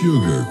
sugar